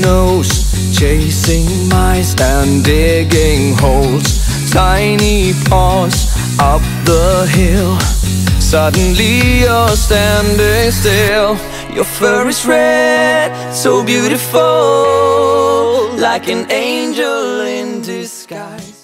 Nose, chasing mice and digging holes. Tiny paws up the hill. Suddenly you're standing still. Your fur is red, so beautiful, like an angel in disguise.